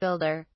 builder.